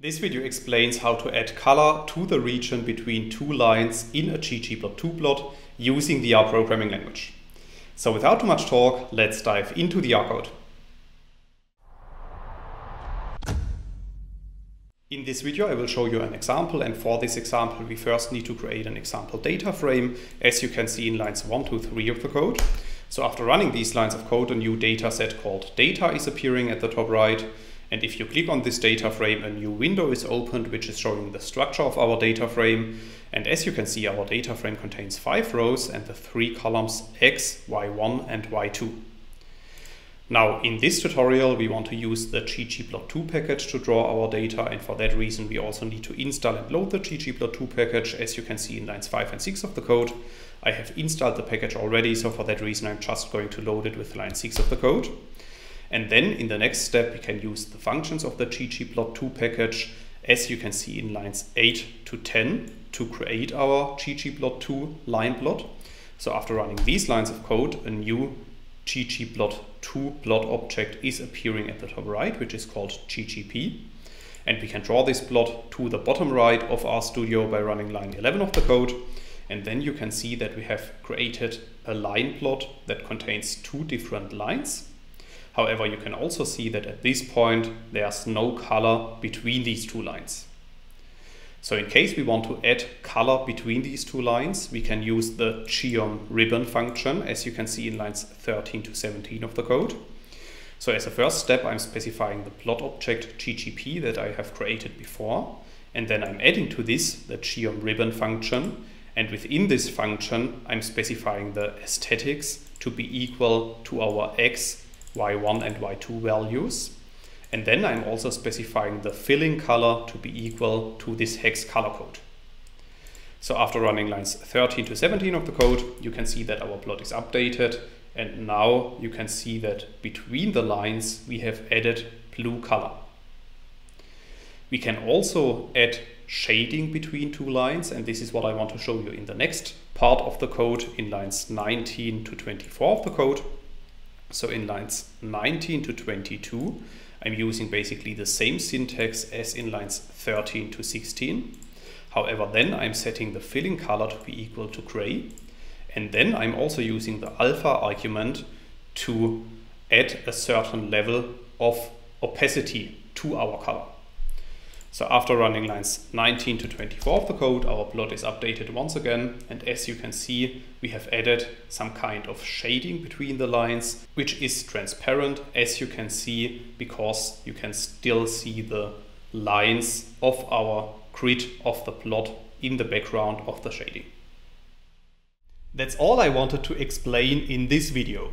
This video explains how to add color to the region between two lines in a ggplot2 plot using the R programming language. So without too much talk, let's dive into the R code. In this video I will show you an example and for this example we first need to create an example data frame as you can see in lines 1 to 3 of the code. So after running these lines of code a new data set called data is appearing at the top right and if you click on this data frame, a new window is opened, which is showing the structure of our data frame. And as you can see, our data frame contains five rows and the three columns X, Y1 and Y2. Now, in this tutorial, we want to use the ggplot2 package to draw our data. And for that reason, we also need to install and load the ggplot2 package, as you can see in lines 5 and 6 of the code. I have installed the package already, so for that reason, I'm just going to load it with line 6 of the code. And then in the next step, we can use the functions of the ggplot2 package, as you can see in lines 8 to 10, to create our ggplot2 line plot. So after running these lines of code, a new ggplot2 plot object is appearing at the top right, which is called ggp. And we can draw this plot to the bottom right of RStudio by running line 11 of the code. And then you can see that we have created a line plot that contains two different lines. However, you can also see that at this point, there's no color between these two lines. So in case we want to add color between these two lines, we can use the geom ribbon function, as you can see in lines 13 to 17 of the code. So as a first step, I'm specifying the plot object ggp that I have created before. And then I'm adding to this the geom ribbon function. And within this function, I'm specifying the aesthetics to be equal to our x y1 and y2 values. And then I'm also specifying the filling color to be equal to this hex color code. So after running lines 13 to 17 of the code, you can see that our plot is updated. And now you can see that between the lines, we have added blue color. We can also add shading between two lines. And this is what I want to show you in the next part of the code in lines 19 to 24 of the code. So in lines 19 to 22, I'm using basically the same syntax as in lines 13 to 16. However, then I'm setting the filling color to be equal to gray. And then I'm also using the alpha argument to add a certain level of opacity to our color. So after running lines 19 to 24 of the code, our plot is updated once again. And as you can see, we have added some kind of shading between the lines, which is transparent, as you can see, because you can still see the lines of our grid of the plot in the background of the shading. That's all I wanted to explain in this video.